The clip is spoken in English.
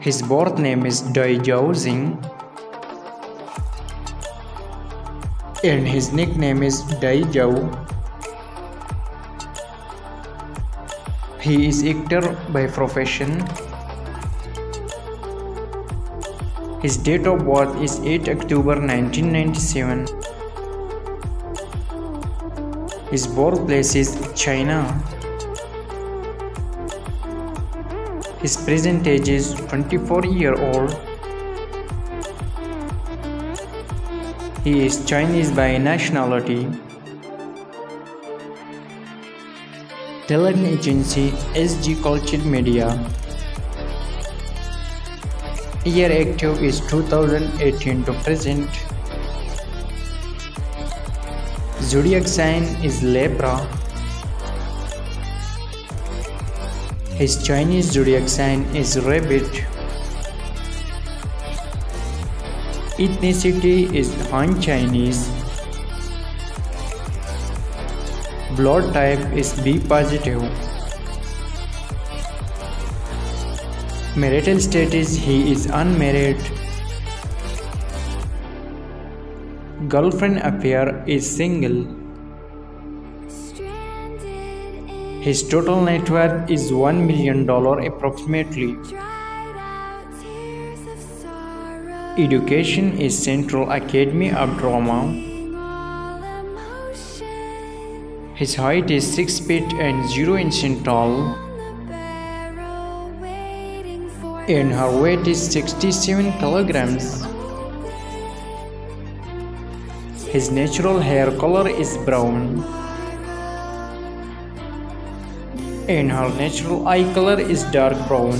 His birth name is Dai Gao Zheng and his nickname is Dai Jiao. He is actor by profession. His date of birth is 8 October 1997. His birthplace is China. His present age is 24 year old. He is Chinese by nationality. Talent agency SG Culture Media. Year active is 2018 to present. Zodiac sign is Libra. His Chinese zodiac sign is Rabbit. Ethnicity is Han Chinese. Blood type is B positive. Marital status he is unmarried. Girlfriend affair is single. His total net worth is $1 million approximately. Education is Central Academy of Drama. His height is 6 feet and 0 inches tall. And her weight is 67 kilograms. His natural hair color is brown. And her natural eye color is dark brown.